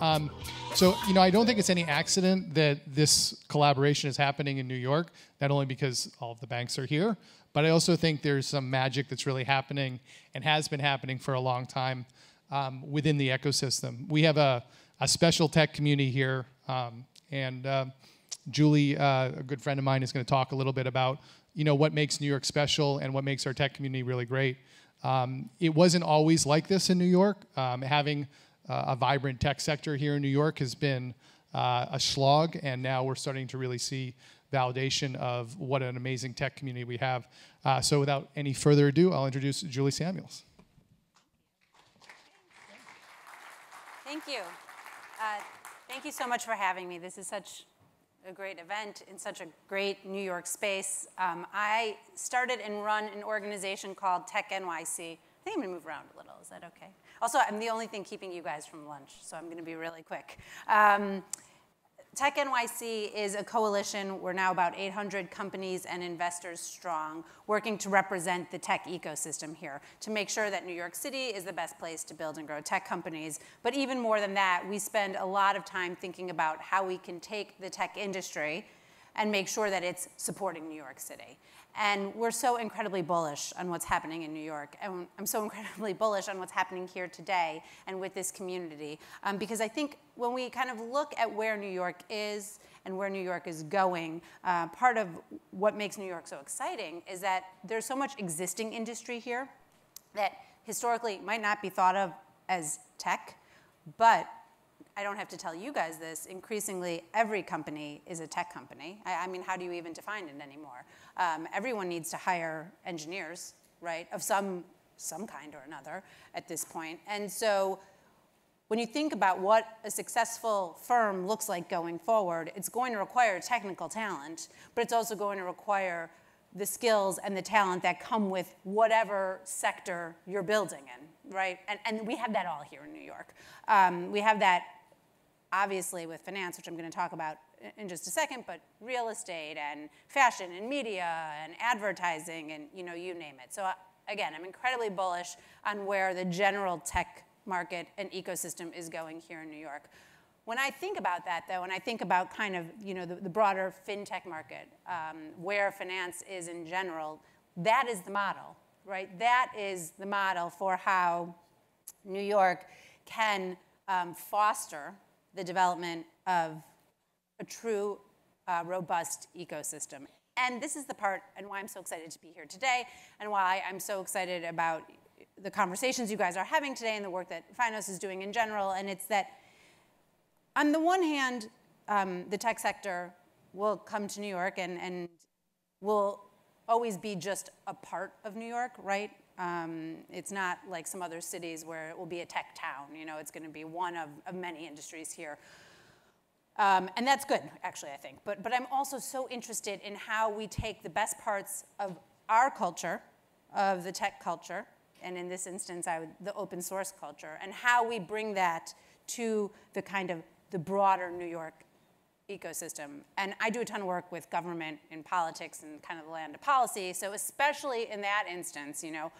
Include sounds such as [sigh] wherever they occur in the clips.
Um, so, you know, I don't think it's any accident that this collaboration is happening in New York, not only because all of the banks are here, but I also think there's some magic that's really happening and has been happening for a long time um, within the ecosystem. We have a, a special tech community here, um, and uh, Julie, uh, a good friend of mine, is going to talk a little bit about you know what makes New York special and what makes our tech community really great. Um, it wasn't always like this in New York. Um, having a vibrant tech sector here in New York has been uh, a slog, and now we're starting to really see validation of what an amazing tech community we have. Uh, so without any further ado, I'll introduce Julie Samuels. Thank you. Uh, thank you so much for having me. This is such a great event in such a great New York space. Um, I started and run an organization called Tech NYC. Think I'm gonna move around a little. Is that okay? Also, I'm the only thing keeping you guys from lunch, so I'm gonna be really quick. Um, Tech NYC is a coalition. We're now about 800 companies and investors strong, working to represent the tech ecosystem here to make sure that New York City is the best place to build and grow tech companies. But even more than that, we spend a lot of time thinking about how we can take the tech industry and make sure that it's supporting New York City. And we're so incredibly bullish on what's happening in New York. And I'm so [laughs] incredibly bullish on what's happening here today and with this community. Um, because I think when we kind of look at where New York is and where New York is going, uh, part of what makes New York so exciting is that there's so much existing industry here that historically might not be thought of as tech, but I don't have to tell you guys this, increasingly every company is a tech company. I, I mean, how do you even define it anymore? Um, everyone needs to hire engineers, right, of some, some kind or another at this point. And so when you think about what a successful firm looks like going forward, it's going to require technical talent, but it's also going to require the skills and the talent that come with whatever sector you're building in, right? And, and we have that all here in New York. Um, we have that obviously with finance, which I'm going to talk about in just a second, but real estate and fashion and media and advertising and you know you name it. So uh, again, I'm incredibly bullish on where the general tech market and ecosystem is going here in New York. When I think about that, though, and I think about kind of you know the, the broader fintech market, um, where finance is in general, that is the model, right? That is the model for how New York can um, foster the development of a true, uh, robust ecosystem. And this is the part and why I'm so excited to be here today and why I'm so excited about the conversations you guys are having today and the work that FINOS is doing in general. And it's that on the one hand, um, the tech sector will come to New York and, and will always be just a part of New York, right? Um, it's not like some other cities where it will be a tech town. You know, it's going to be one of, of many industries here. Um, and that's good, actually, I think. But, but I'm also so interested in how we take the best parts of our culture, of the tech culture, and in this instance, I would, the open source culture, and how we bring that to the kind of the broader New York ecosystem. And I do a ton of work with government and politics and kind of the land of policy. So especially in that instance, you know,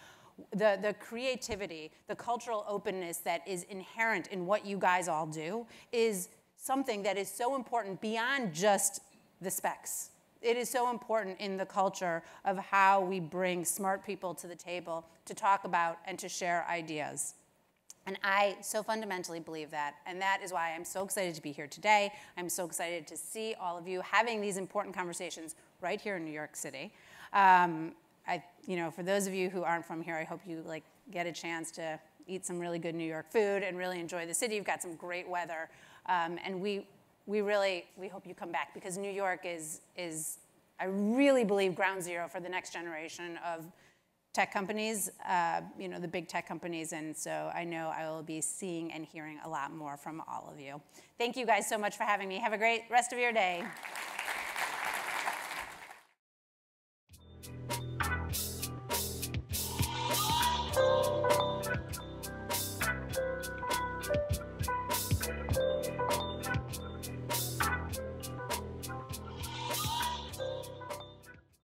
the, the creativity, the cultural openness that is inherent in what you guys all do is something that is so important beyond just the specs. It is so important in the culture of how we bring smart people to the table to talk about and to share ideas. And I so fundamentally believe that. And that is why I'm so excited to be here today. I'm so excited to see all of you having these important conversations right here in New York City. Um, I, you know, for those of you who aren't from here, I hope you like get a chance to eat some really good New York food and really enjoy the city. You've got some great weather. Um, and we, we really, we hope you come back because New York is, is, I really believe, ground zero for the next generation of tech companies, uh, you know, the big tech companies. And so I know I will be seeing and hearing a lot more from all of you. Thank you guys so much for having me. Have a great rest of your day.